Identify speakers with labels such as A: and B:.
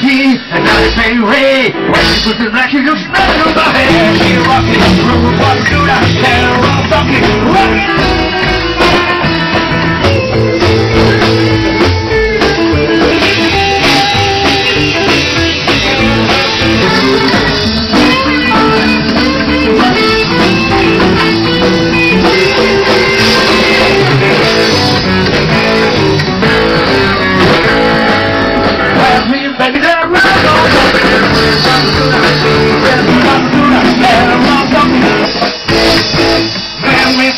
A: tea, and now they say, hey, why you put the black you just know